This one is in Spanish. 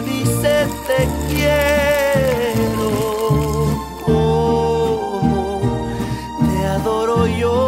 dice te quiero como te adoro yo.